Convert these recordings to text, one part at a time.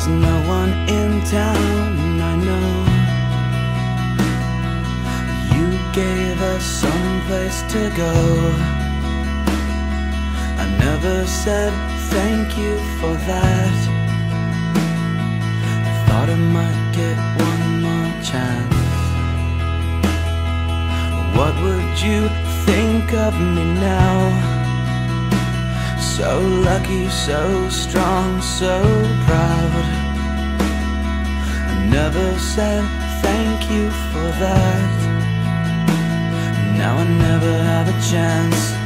was no one in town, I know. You gave us some place to go. I never said thank you for that. I thought I might get one more chance. What would you think of me now? So lucky, so strong, so proud. I never said thank you for that. Now I never have a chance.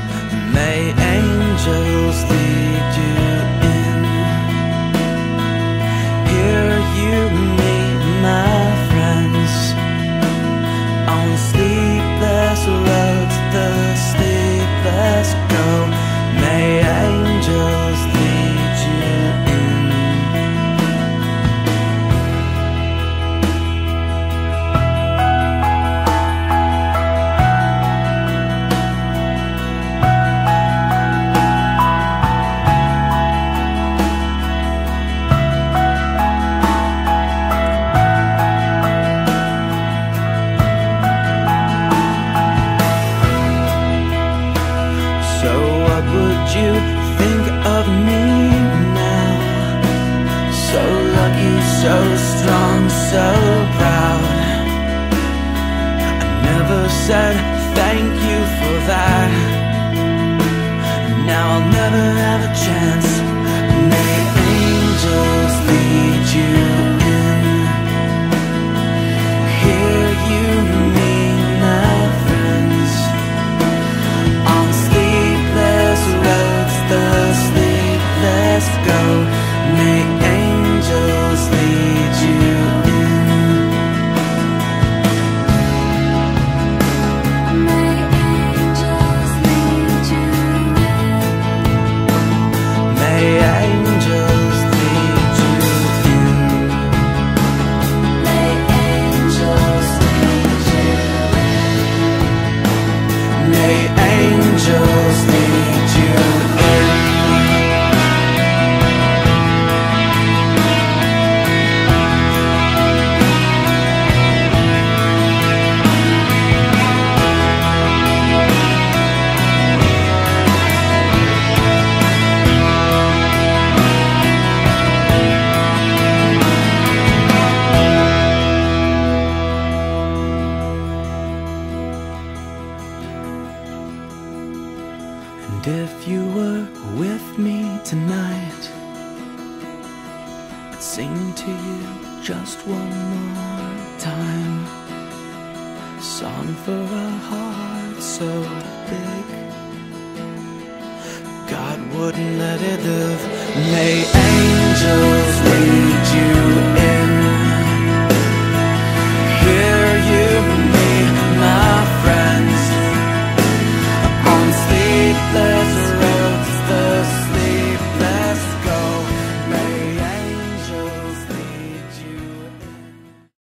What would you think of me now? So lucky, so strong, so proud. I never said thank you for that. And if you were with me tonight, I'd sing to you just one more time. A song for a heart so big. God wouldn't let it live. May angels lead you